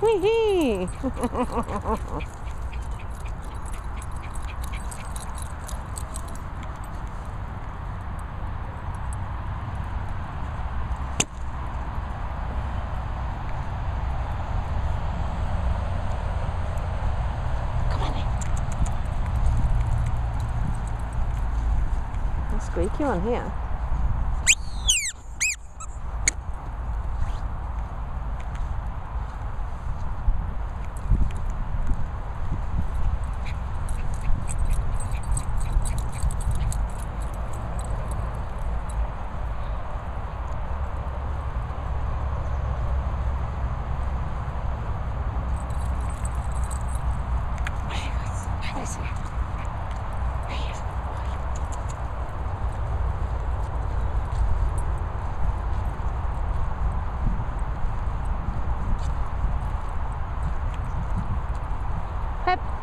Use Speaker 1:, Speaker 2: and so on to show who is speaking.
Speaker 1: Wee squeaky one here. is. He is. Pep.